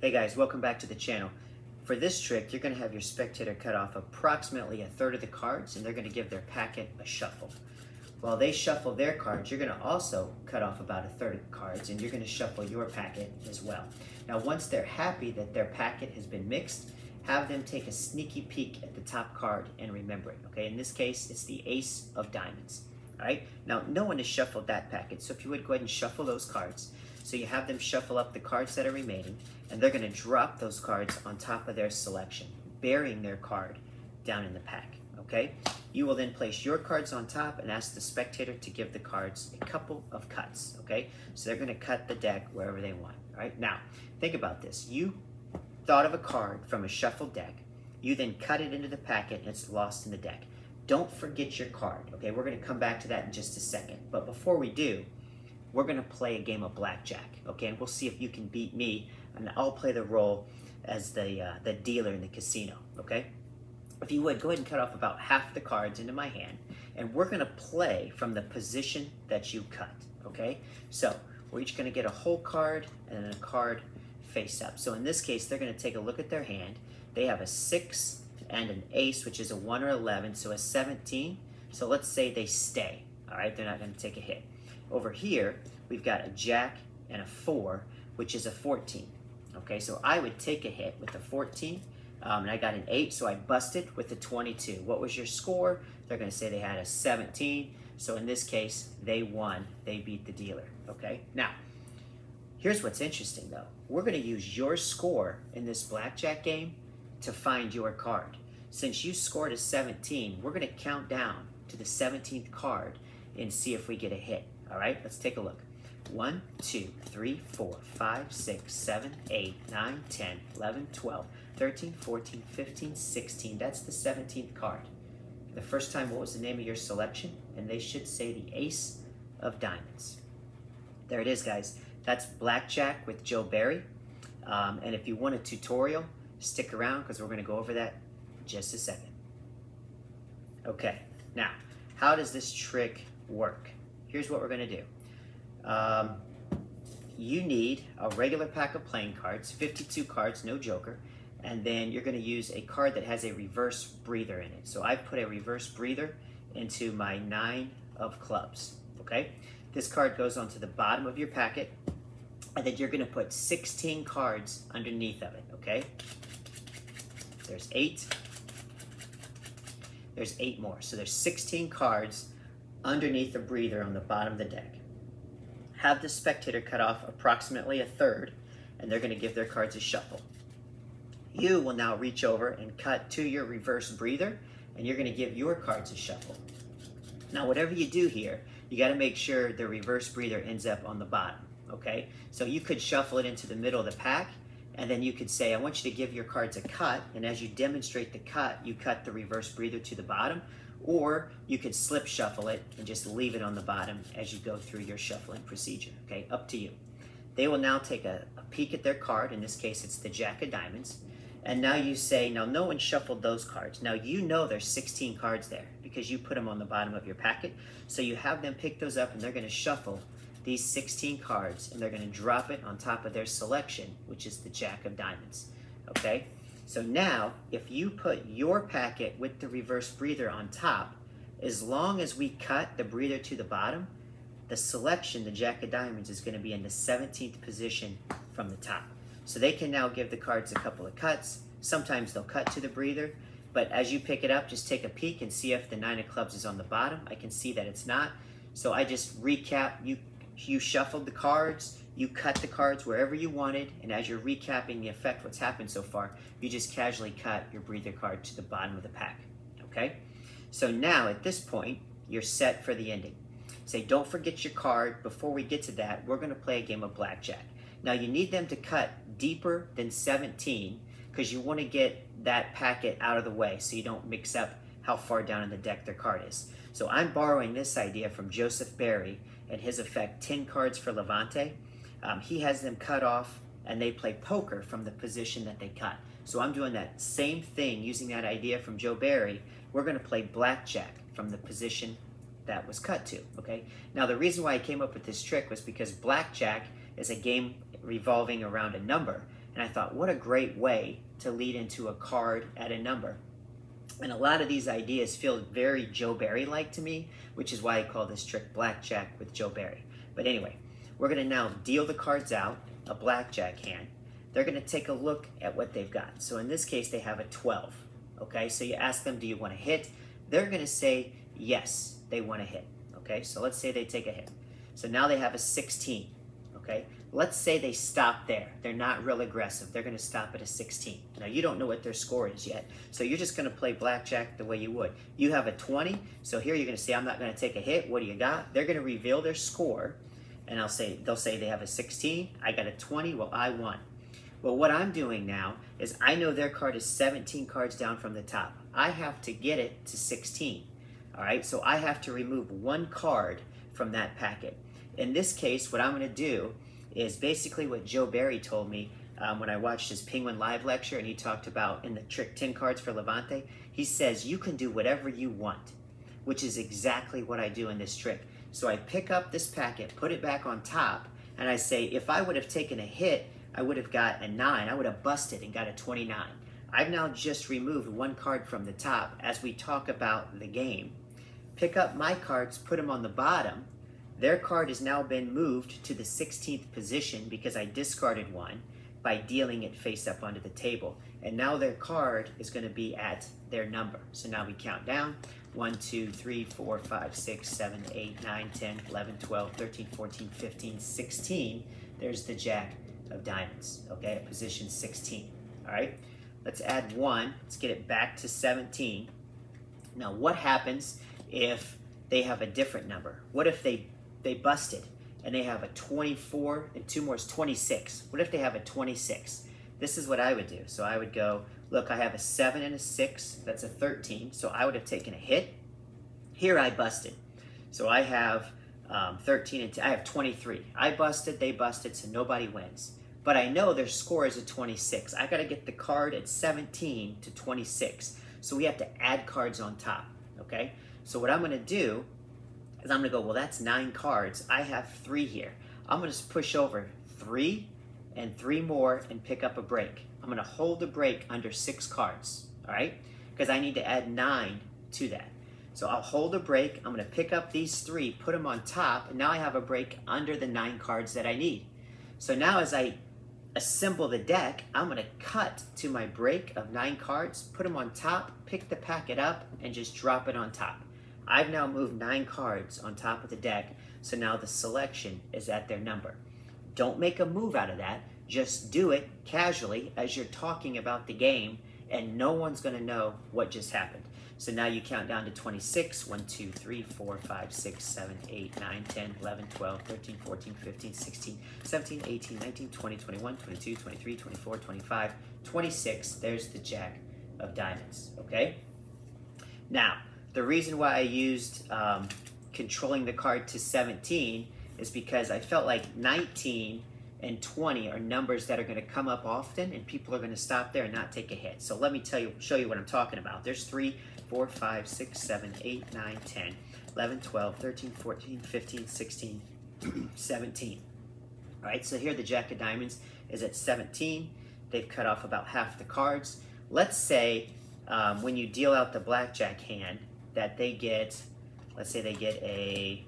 Hey guys, welcome back to the channel. For this trick, you're going to have your spectator cut off approximately a third of the cards and they're going to give their packet a shuffle. While they shuffle their cards, you're going to also cut off about a third of the cards and you're going to shuffle your packet as well. Now once they're happy that their packet has been mixed, have them take a sneaky peek at the top card and remember it. Okay, in this case, it's the ace of diamonds. All right, now no one has shuffled that packet, so if you would go ahead and shuffle those cards. So you have them shuffle up the cards that are remaining, and they're gonna drop those cards on top of their selection, burying their card down in the pack, okay? You will then place your cards on top and ask the spectator to give the cards a couple of cuts, okay? So they're gonna cut the deck wherever they want, all right? Now, think about this. You thought of a card from a shuffled deck, you then cut it into the packet and it's lost in the deck. Don't forget your card, okay? We're gonna come back to that in just a second. But before we do, we're gonna play a game of blackjack, okay? And we'll see if you can beat me, and I'll play the role as the, uh, the dealer in the casino, okay? If you would, go ahead and cut off about half the cards into my hand, and we're gonna play from the position that you cut, okay? So, we're each gonna get a whole card and then a card face up. So in this case, they're gonna take a look at their hand. They have a six and an ace, which is a one or 11, so a 17. So let's say they stay, all right? They're not gonna take a hit. Over here, we've got a jack and a four, which is a 14. Okay, so I would take a hit with a 14, um, and I got an eight, so I busted with a 22. What was your score? They're gonna say they had a 17. So in this case, they won, they beat the dealer, okay? Now, here's what's interesting though. We're gonna use your score in this blackjack game to find your card. Since you scored a 17, we're gonna count down to the 17th card and see if we get a hit. All right, let's take a look. 1, 2, 3, 4, 5, 6, 7, 8, 9, 10, 11, 12, 13, 14, 15, 16. That's the 17th card. The first time, what was the name of your selection? And they should say the Ace of Diamonds. There it is, guys. That's Blackjack with Joe Barry. Um, and if you want a tutorial, stick around because we're going to go over that just a second. Okay, now, how does this trick work? Here's what we're going to do. Um, you need a regular pack of playing cards, 52 cards, no joker, and then you're going to use a card that has a reverse breather in it. So I've put a reverse breather into my nine of clubs, okay? This card goes onto the bottom of your packet, and then you're going to put 16 cards underneath of it, okay? There's eight. There's eight more. So there's 16 cards underneath the breather on the bottom of the deck. Have the spectator cut off approximately a third, and they're going to give their cards a shuffle. You will now reach over and cut to your reverse breather, and you're going to give your cards a shuffle. Now, whatever you do here, you got to make sure the reverse breather ends up on the bottom, okay? So you could shuffle it into the middle of the pack, and then you could say, I want you to give your cards a cut, and as you demonstrate the cut, you cut the reverse breather to the bottom, or you could slip shuffle it and just leave it on the bottom as you go through your shuffling procedure, okay? Up to you. They will now take a, a peek at their card. In this case, it's the Jack of Diamonds. And now you say, now no one shuffled those cards. Now you know there's 16 cards there because you put them on the bottom of your packet. So you have them pick those up and they're gonna shuffle these 16 cards and they're gonna drop it on top of their selection, which is the Jack of Diamonds, okay? So now, if you put your packet with the reverse breather on top, as long as we cut the breather to the bottom, the selection, the Jack of Diamonds, is going to be in the 17th position from the top. So they can now give the cards a couple of cuts. Sometimes they'll cut to the breather, but as you pick it up, just take a peek and see if the nine of clubs is on the bottom. I can see that it's not. So I just recap, you, you shuffled the cards, you cut the cards wherever you wanted, and as you're recapping the effect, what's happened so far, you just casually cut your breather card to the bottom of the pack, okay? So now, at this point, you're set for the ending. Say, don't forget your card. Before we get to that, we're gonna play a game of blackjack. Now, you need them to cut deeper than 17 because you wanna get that packet out of the way so you don't mix up how far down in the deck their card is. So I'm borrowing this idea from Joseph Barry and his effect 10 cards for Levante. Um, he has them cut off and they play poker from the position that they cut. So I'm doing that same thing using that idea from Joe Barry. We're going to play blackjack from the position that was cut to, okay? Now the reason why I came up with this trick was because blackjack is a game revolving around a number. And I thought, what a great way to lead into a card at a number. And a lot of these ideas feel very Joe Barry like to me, which is why I call this trick Blackjack with Joe Barry. But anyway, we're going to now deal the cards out, a Blackjack hand. They're going to take a look at what they've got. So in this case, they have a 12. Okay, so you ask them, do you want to hit? They're going to say, yes, they want to hit. Okay, so let's say they take a hit. So now they have a 16. Okay, let's say they stop there. They're not real aggressive. They're going to stop at a 16. Now, you don't know what their score is yet. So you're just going to play blackjack the way you would. You have a 20. So here you're going to say, I'm not going to take a hit. What do you got? They're going to reveal their score. And I'll say, they'll say they have a 16. I got a 20. Well, I won. Well, what I'm doing now is I know their card is 17 cards down from the top. I have to get it to 16. All right, so I have to remove one card from that packet. In this case, what I'm going to do is basically what Joe Barry told me um, when I watched his Penguin Live lecture and he talked about in the trick 10 cards for Levante. He says you can do whatever you want, which is exactly what I do in this trick. So I pick up this packet, put it back on top, and I say if I would have taken a hit, I would have got a 9. I would have busted and got a 29. I've now just removed one card from the top as we talk about the game. Pick up my cards, put them on the bottom, their card has now been moved to the 16th position because I discarded one by dealing it face up onto the table. And now their card is going to be at their number. So now we count down. 1, 2, 3, 4, 5, 6, 7, 8, 9, 10, 11, 12, 13, 14, 15, 16. There's the jack of diamonds, okay, at position 16. All right, let's add 1. Let's get it back to 17. Now, what happens if they have a different number? What if they they busted and they have a 24 and two more is 26. What if they have a 26? This is what I would do. So I would go, look, I have a 7 and a 6. That's a 13. So I would have taken a hit. Here I busted. So I have um, 13 and I have 23. I busted, they busted, so nobody wins. But I know their score is a 26. I got to get the card at 17 to 26. So we have to add cards on top, okay? So what I'm going to do is I'm going to go, well, that's nine cards. I have three here. I'm going to just push over three and three more and pick up a break. I'm to hold the break under six cards, all right? Because I need to add nine to that. So I'll hold a break. I'm to pick up these three, put them on top, and now I have a break under the nine cards that I need. So now as I assemble the deck, I'm to cut to my break of nine cards, put them on top, pick the packet up, and just drop it on top. I've now moved nine cards on top of the deck, so now the selection is at their number. Don't make a move out of that. Just do it casually as you're talking about the game, and no one's going to know what just happened. So now you count down to 26. 1, 2, 3, 4, 5, 6, 7, 8, 9, 10, 11, 12, 13, 14, 15, 16, 17, 18, 19, 20, 21, 22, 23, 24, 25, 26. There's the jack of diamonds, okay? Now, the reason why I used um, controlling the card to 17 is because I felt like 19 and 20 are numbers that are going to come up often and people are going to stop there and not take a hit. So let me tell you, show you what I'm talking about. There's 3, 4, 5, 6, 7, 8, 9, 10, 11, 12, 13, 14, 15, 16, 17. All right, so here the Jack of Diamonds is at 17. They've cut off about half the cards. Let's say um, when you deal out the blackjack hand, that they get, let's say they get a,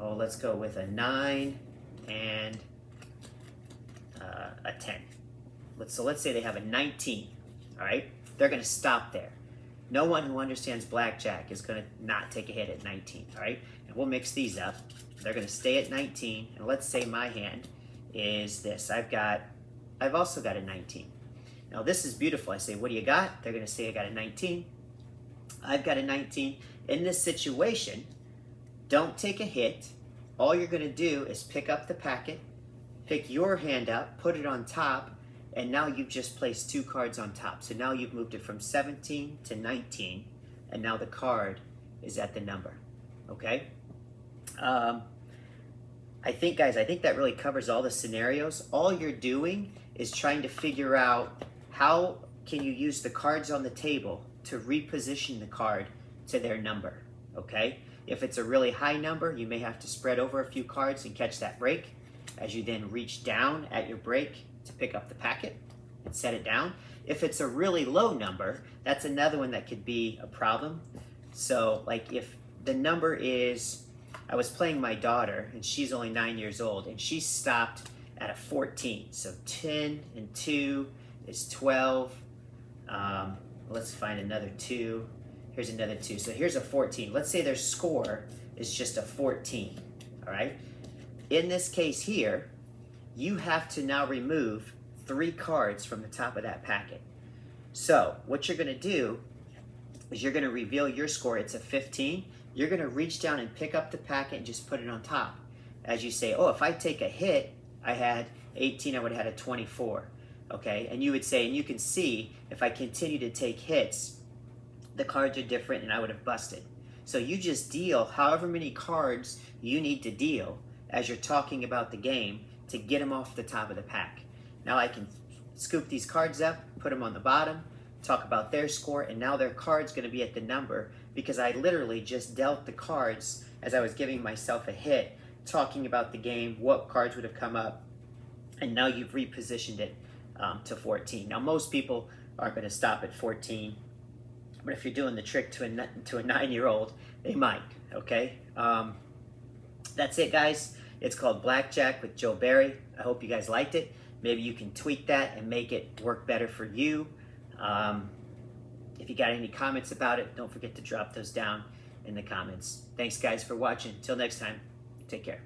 oh, let's go with a 9 and uh, a 10. Let's, so let's say they have a 19, all right? They're going to stop there. No one who understands blackjack is going to not take a hit at 19, all right? And we'll mix these up. They're going to stay at 19, and let's say my hand is this. I've got, I've also got a 19. Now this is beautiful. I say, what do you got? They're going to say I got a 19. I've got a 19. In this situation, don't take a hit. All you're going to do is pick up the packet, pick your hand up, put it on top, and now you've just placed two cards on top. So now you've moved it from 17 to 19, and now the card is at the number, okay? Um, I think, guys, I think that really covers all the scenarios. All you're doing is trying to figure out how can you use the cards on the table to reposition the card to their number, okay? If it's a really high number, you may have to spread over a few cards and catch that break. As you then reach down at your break to pick up the packet and set it down. If it's a really low number, that's another one that could be a problem. So like if the number is, I was playing my daughter and she's only nine years old and she stopped at a 14. So 10 and 2 is 12. Um, let's find another 2. Here's another 2. So here's a 14. Let's say their score is just a 14. All right. In this case here, you have to now remove three cards from the top of that packet. So what you're going to do is you're going to reveal your score. It's a 15. You're going to reach down and pick up the packet and just put it on top. As you say, oh, if I take a hit, I had 18, I would have had a 24. Okay, and you would say, and you can see, if I continue to take hits, the cards are different and I would have busted. So you just deal however many cards you need to deal as you're talking about the game to get them off the top of the pack. Now I can scoop these cards up, put them on the bottom, talk about their score, and now their card's gonna be at the number because I literally just dealt the cards as I was giving myself a hit, talking about the game, what cards would have come up, and now you've repositioned it um, to 14. Now most people aren't gonna stop at 14, but if you're doing the trick to a, to a nine-year-old, they might, okay? Um, that's it, guys. It's called Blackjack with Joe Barry. I hope you guys liked it. Maybe you can tweak that and make it work better for you. Um, if you got any comments about it, don't forget to drop those down in the comments. Thanks, guys, for watching. Till next time, take care.